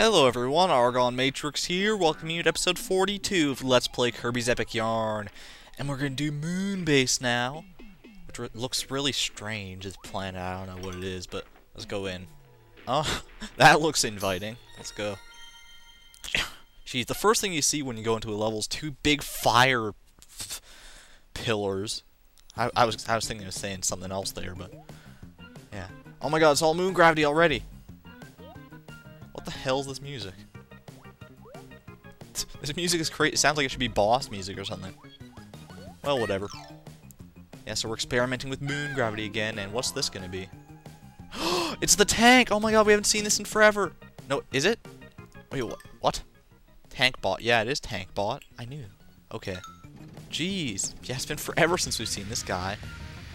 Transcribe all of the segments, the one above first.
Hello everyone, ArgonMatrix here, welcoming you to episode 42 of Let's Play Kirby's Epic Yarn. And we're gonna do Moonbase now, which re looks really strange, this planet, I don't know what it is, but let's go in. Oh, that looks inviting. Let's go. Geez, the first thing you see when you go into a level is two big fire pillars. I, I was I was thinking of saying something else there, but yeah. Oh my god, it's all moon gravity already. What the hell is this music? This music is crazy. It sounds like it should be boss music or something. Well, whatever. Yeah, so we're experimenting with moon gravity again, and what's this gonna be? it's the tank! Oh my god, we haven't seen this in forever! No, is it? Wait, what? What? Tank bot. Yeah, it is tank bot. I knew. Okay. Jeez. Yeah, it's been forever since we've seen this guy.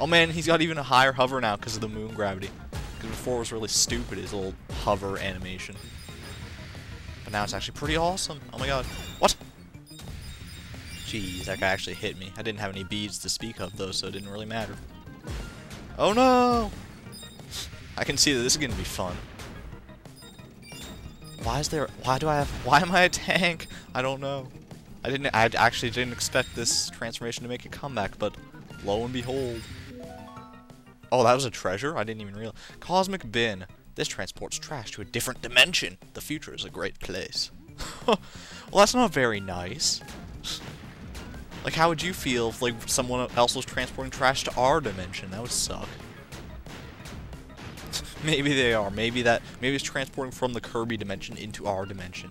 Oh man, he's got even a higher hover now because of the moon gravity. Because before it was really stupid, his little hover animation. But now it's actually pretty awesome. Oh my god. What? Jeez, that guy actually hit me. I didn't have any beads to speak of, though, so it didn't really matter. Oh no! I can see that this is to be fun. Why is there... Why do I have... Why am I a tank? I don't know. I didn't... I actually didn't expect this transformation to make a comeback, but lo and behold. Oh, that was a treasure? I didn't even realize. Cosmic Bin. This transports trash to a different dimension. The future is a great place. well, that's not very nice. Like, how would you feel if, like, someone else was transporting trash to our dimension? That would suck. maybe they are. Maybe that... Maybe it's transporting from the Kirby dimension into our dimension.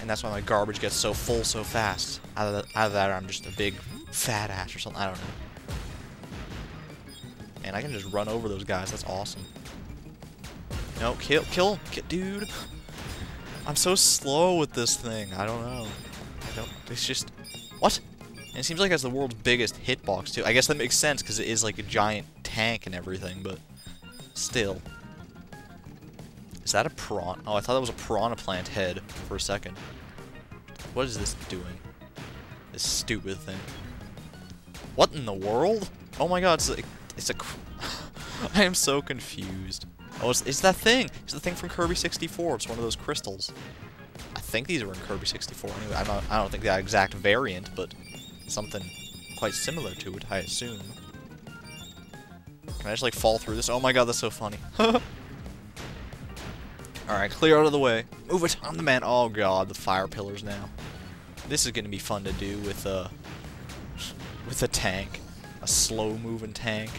And that's why my garbage gets so full so fast. Out of, the, out of that, I'm just a big fat ass or something. I don't know. And I can just run over those guys. That's awesome. No, kill, kill, get, dude. I'm so slow with this thing. I don't know. I don't. It's just what? And it seems like it has the world's biggest hitbox too. I guess that makes sense because it is like a giant tank and everything, but still. Is that a prawn? Oh, I thought that was a piranha plant head for a second. What is this doing? This stupid thing. What in the world? Oh my god, it's a, it's a I am so confused. Oh, it's, it's that thing. It's the thing from Kirby 64. It's one of those crystals. I think these were in Kirby 64. Anyway, I don't, I don't think that exact variant, but something quite similar to it, I assume. Can I just, like, fall through this? Oh my god, that's so funny. Alright, clear out of the way. Move it! I'm the man! Oh god, the fire pillars now. This is gonna be fun to do with, uh... With a tank. A slow-moving tank.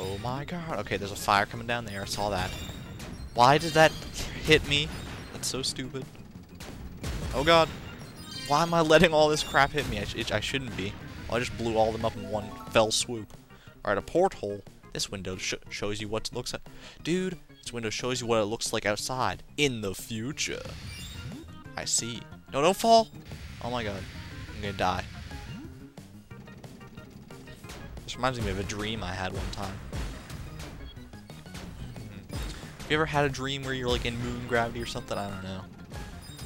Oh my god. Okay, there's a fire coming down there. I saw that. Why did that hit me? That's so stupid. Oh god. Why am I letting all this crap hit me? I, sh I shouldn't be. Well, I just blew all them up in one fell swoop. Alright, a porthole. This window sh shows you what it looks like. Dude, this window shows you what it looks like outside. In the future. I see. No, don't fall! Oh my god. I'm gonna die. This reminds me of a dream I had one time. Have you ever had a dream where you're like in moon gravity or something? I don't know.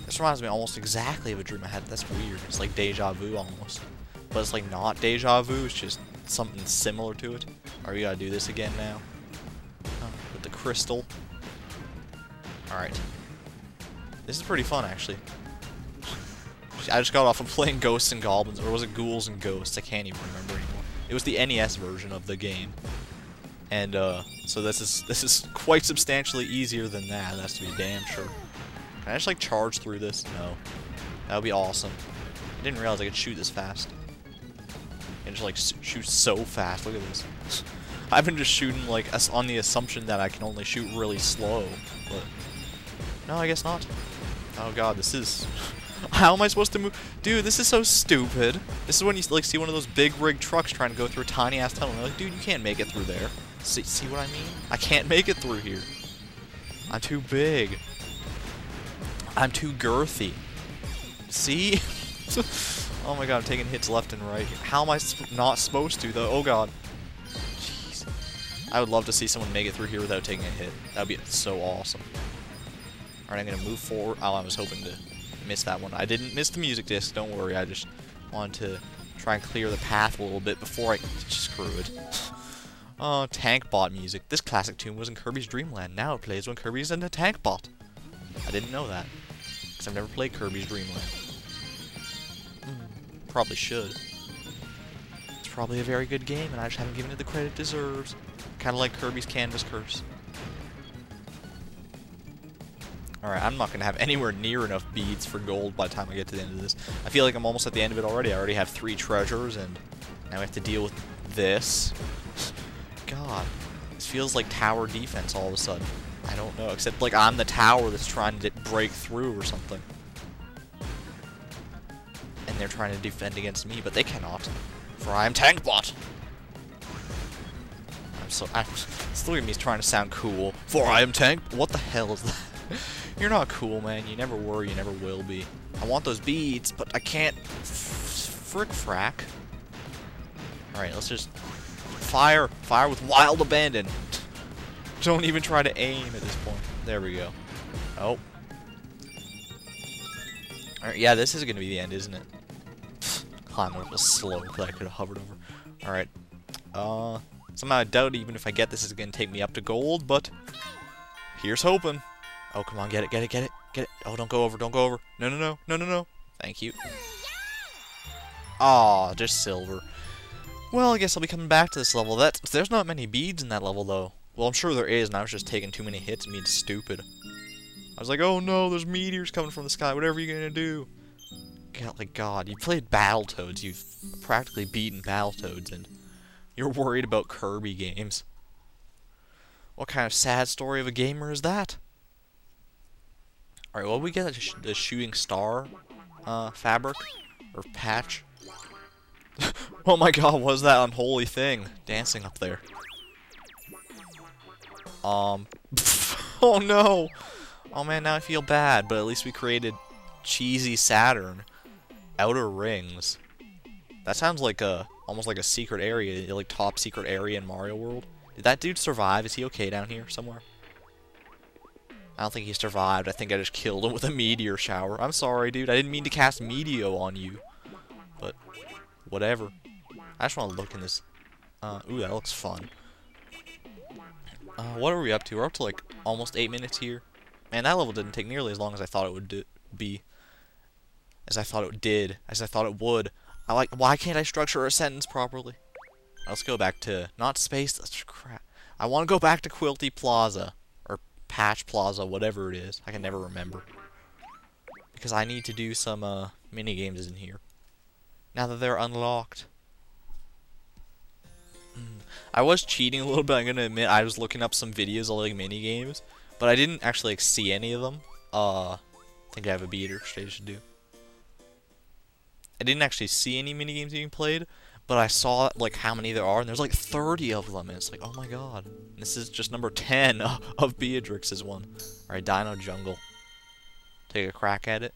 This reminds me almost exactly of a dream I had. That's weird. It's like deja vu almost. But it's like not deja vu, it's just something similar to it. Alright, we gotta do this again now. With the crystal. Alright. This is pretty fun actually. I just got off of playing Ghosts and Goblins, or was it Ghouls and Ghosts? I can't even remember anymore. It was the NES version of the game. And uh, so this is this is quite substantially easier than that. That's to be damn sure. Can I just like charge through this? No. That would be awesome. I didn't realize I could shoot this fast. And just like shoot so fast. Look at this. I've been just shooting like on the assumption that I can only shoot really slow, but no, I guess not. Oh god, this is how am I supposed to move? Dude, this is so stupid. This is when you like see one of those big rig trucks trying to go through a tiny ass tunnel. You're like, dude, you can't make it through there. See, see what I mean? I can't make it through here. I'm too big. I'm too girthy. See? oh my god, I'm taking hits left and right. How am I sp not supposed to, though? Oh god. Jeez. I would love to see someone make it through here without taking a hit. That would be so awesome. Alright, I'm to move forward. Oh, I was hoping to that one. I didn't miss the music disc, don't worry. I just wanted to try and clear the path a little bit before I screw it. Oh, tank bot music. This classic tune was in Kirby's Dream Land. Now it plays when Kirby's in a tank bot. I didn't know that. Because I've never played Kirby's Dream Land. Mm, probably should. It's probably a very good game, and I just haven't given it the credit it deserves. Kind of like Kirby's Canvas Curse. Alright, I'm not going to have anywhere near enough beads for gold by the time I get to the end of this. I feel like I'm almost at the end of it already. I already have three treasures, and now we have to deal with this. God, this feels like tower defense all of a sudden. I don't know, except like I'm the tower that's trying to break through or something. And they're trying to defend against me, but they cannot. For I am Tankbot! I'm so... I'm, still me trying to sound cool. For I am Tank... What the hell is that? You're not cool, man. You never were, you never will be. I want those beads, but I can't... Frick frack. Alright, let's just... Fire! Fire with wild abandon! Don't even try to aim at this point. There we go. Oh. Alright, yeah, this is gonna be the end, isn't it? Climb up a slope that I could have hovered over. Alright. Uh, somehow I doubt even if I get this is gonna take me up to gold, but... Here's hoping. Oh, come on, get it, get it, get it, get it. Oh, don't go over, don't go over. No, no, no, no, no, no. Thank you. Aw, just silver. Well, I guess I'll be coming back to this level. That's, there's not many beads in that level, though. Well, I'm sure there is, and I was just taking too many hits and being stupid. I was like, oh no, there's meteors coming from the sky. Whatever you gonna do? God, like, God, you played Battletoads. You've practically beaten Battletoads, and you're worried about Kirby games. What kind of sad story of a gamer is that? Alright, well, we get sh the shooting star uh, fabric or patch. oh my god, what was that unholy thing dancing up there? Um, oh no! Oh man, now I feel bad, but at least we created cheesy Saturn. Outer rings. That sounds like a, almost like a secret area, like top secret area in Mario World. Did that dude survive? Is he okay down here somewhere? I don't think he survived. I think I just killed him with a meteor shower. I'm sorry, dude. I didn't mean to cast Meteo on you. But, whatever. I just want to look in this. Uh, ooh, that looks fun. Uh, what are we up to? We're up to, like, almost 8 minutes here. Man, that level didn't take nearly as long as I thought it would be. As I thought it did. As I thought it would. I like, why can't I structure a sentence properly? Let's go back to, not space, that's crap. I want to go back to Quilty Plaza. Patch Plaza, whatever it is. I can never remember. Because I need to do some uh, mini games in here. Now that they're unlocked. Mm. I was cheating a little bit, I'm gonna admit. I was looking up some videos of like mini games, but I didn't actually like, see any of them. Uh, I think I have a beater stage to do. I didn't actually see any mini games being played, but I saw like how many there are, and there's like 30 of them, and it's like, oh my god. this is just number 10 of Beadrix's one. Alright, Dino Jungle. Take a crack at it.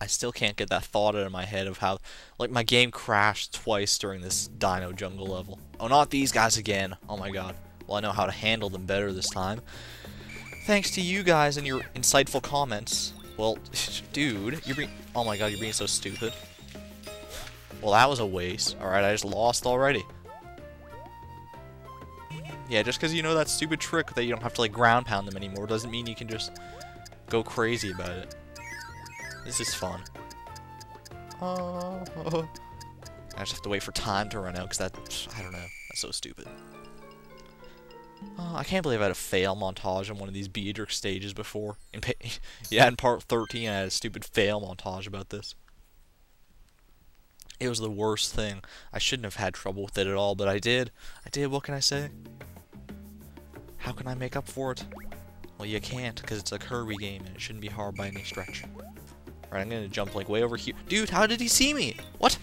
I still can't get that thought out of my head of how, like, my game crashed twice during this Dino Jungle level. Oh, not these guys again. Oh my god. Well, I know how to handle them better this time. Thanks to you guys and your insightful comments. Well, dude, you're being... Oh my god, you're being so stupid. Well, that was a waste. Alright, I just lost already. Yeah, just because you know that stupid trick that you don't have to, like, ground pound them anymore doesn't mean you can just go crazy about it. This is fun. Oh, I just have to wait for time to run out, because that, I don't know, that's so stupid. Oh, I can't believe I had a fail montage on one of these Beadrix stages before. In yeah, in part 13 I had a stupid fail montage about this. It was the worst thing. I shouldn't have had trouble with it at all, but I did. I did, what can I say? How can I make up for it? Well, you can't, because it's a Kirby game, and it shouldn't be hard by any stretch. Alright, I'm gonna jump, like, way over here. Dude, how did he see me? What?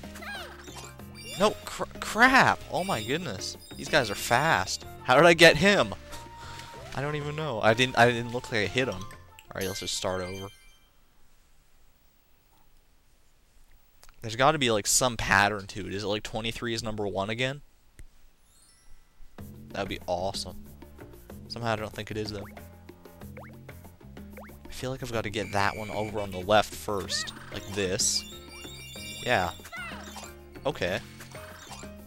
No, cr crap! Oh my goodness. These guys are fast. How did I get him? I don't even know. I didn't I didn't look like I hit him. Alright, let's just start over. There's got to be like some pattern to it. Is it like 23 is number one again? That'd be awesome. Somehow I don't think it is though. I feel like I've got to get that one over on the left first. Like this. Yeah. Okay.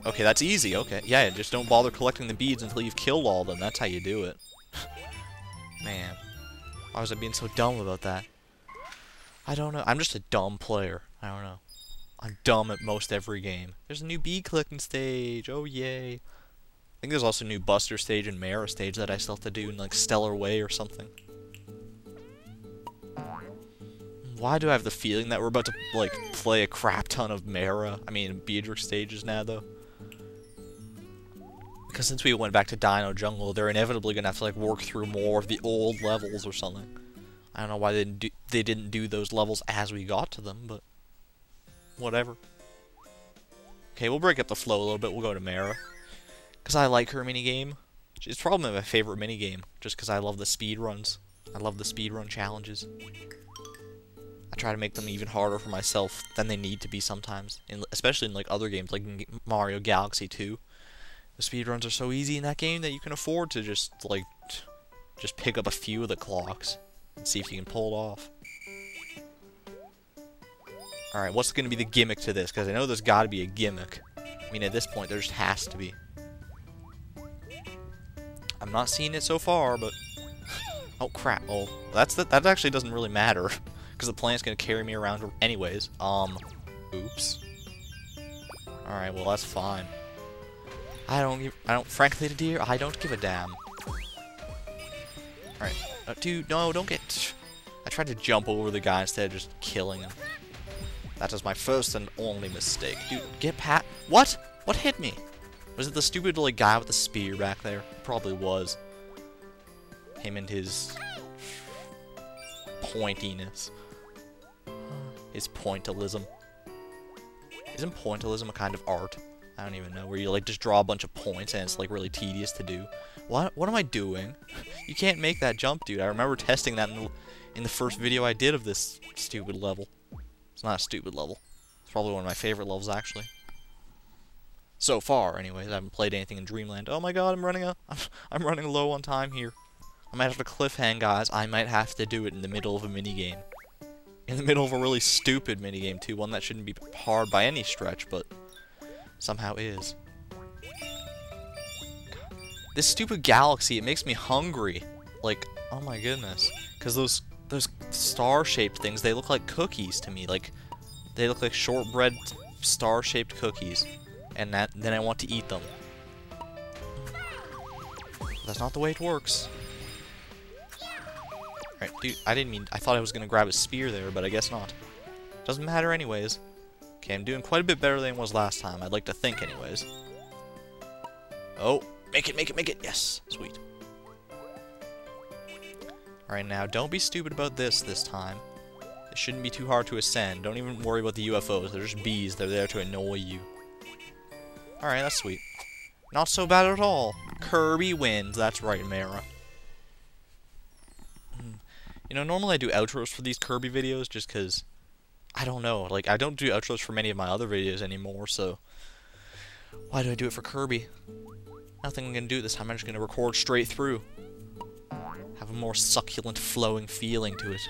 Okay, that's easy. Okay. Yeah, just don't bother collecting the beads until you've killed all of them. That's how you do it. Man. Why was I being so dumb about that? I don't know. I'm just a dumb player. I don't know. I'm dumb at most every game. There's a new bead collecting stage. Oh, yay. I think there's also a new Buster stage and Mara stage that I still have to do in, like, Stellar Way or something. Why do I have the feeling that we're about to, like, play a crap ton of Mara? I mean, Beadrix stages now, though. Because since we went back to Dino Jungle, they're inevitably to have to, like, work through more of the old levels or something. I don't know why they didn't do, they didn't do those levels as we got to them, but... Whatever. Okay, we'll break up the flow a little bit. We'll go to Mara. Because I like her minigame. It's probably my favorite minigame, just because I love the speed runs. I love the speed run challenges. I try to make them even harder for myself than they need to be sometimes, especially in like other games like Mario Galaxy 2. The speedruns are so easy in that game that you can afford to just like just pick up a few of the clocks and see if you can pull it off. Alright, what's going to be the gimmick to this? Because I know there's got to be a gimmick. I mean, at this point, there just has to be. I'm not seeing it so far, but... oh, crap. Oh, that's the, that actually doesn't really matter. Because the plant's going to carry me around anyways. Um, oops. Alright, well, that's fine. I don't give, I don't, frankly, dear, I don't give a damn. Alright. Uh, dude, no, don't get... I tried to jump over the guy instead of just killing him. That is my first and only mistake. Dude, get pat- What? What hit me? Was it the stupid, like, guy with the spear back there? Probably was. Him and his... pointiness His pointillism. Isn't pointillism a kind of art? I don't even know, where you like just draw a bunch of points and it's like really tedious to do. What what am I doing? You can't make that jump, dude. I remember testing that in the, in the first video I did of this stupid level. It's not a stupid level. It's probably one of my favorite levels, actually. So far, anyways. I haven't played anything in Dreamland. Oh my god, I'm running a, I'm, I'm running low on time here. I might have to cliffhang, guys. I might have to do it in the middle of a minigame in the middle of a really stupid minigame too, one that shouldn't be hard by any stretch, but somehow is. This stupid galaxy, it makes me hungry. Like, oh my goodness. Because those those star-shaped things, they look like cookies to me. Like, they look like shortbread star-shaped cookies. And that then I want to eat them. That's not the way it works. Right, dude, I didn't mean... I thought I was going to grab a spear there, but I guess not. Doesn't matter anyways. Okay, I'm doing quite a bit better than I was last time. I'd like to think anyways. Oh, make it, make it, make it. Yes, sweet. Alright, now, don't be stupid about this this time. It shouldn't be too hard to ascend. Don't even worry about the UFOs. They're just bees. They're there to annoy you. Alright, that's sweet. Not so bad at all. Kirby wins. That's right, Mara. Hmm. You know, normally I do outros for these Kirby videos just because, I don't know, like, I don't do outros for many of my other videos anymore, so why do I do it for Kirby? Nothing I'm to do this time, I'm just to record straight through. Have a more succulent, flowing feeling to it.